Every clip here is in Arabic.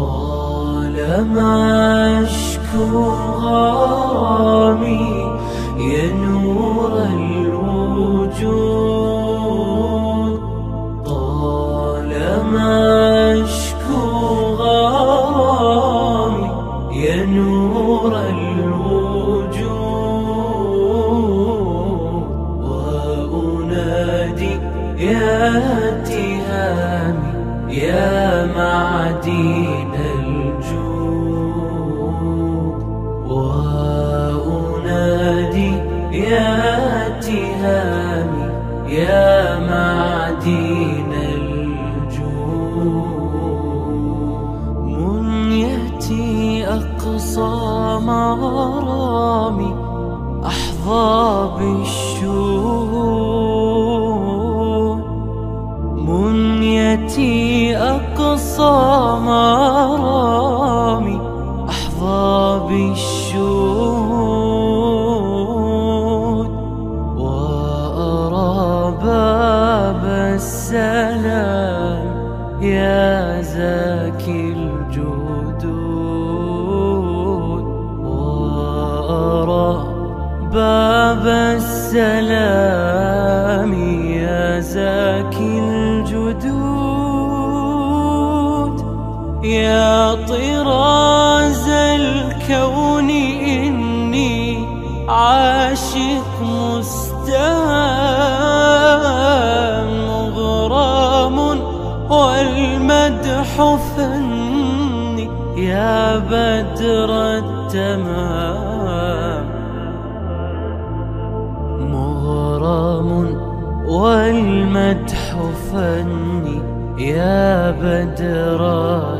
طالما أشكو غرامي يا نور الوجود. طالما أشكو غرامي يا نور الوجود. وأنادي يا تهامي يا معدين الجود وأنادي يا تهامي يا معدين الجود. منيتي أقصى مرامي أحظى بالشهود. منيتي أقصى مرامي أحظى بالشهود وأرى باب السلام يا زاكي الجدود وأرى باب السلام يا زاكي الجدود يا طراز الكون إني عاشق مستهام مغرام والمدح فني. يا بدر التمام. مغرام والمدح فني. يا بدر التمام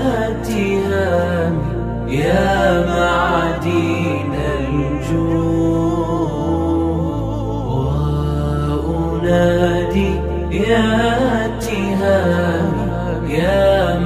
يا تهامي يا معدين الجود وأنادي يا يا